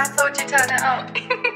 I told you turn it up.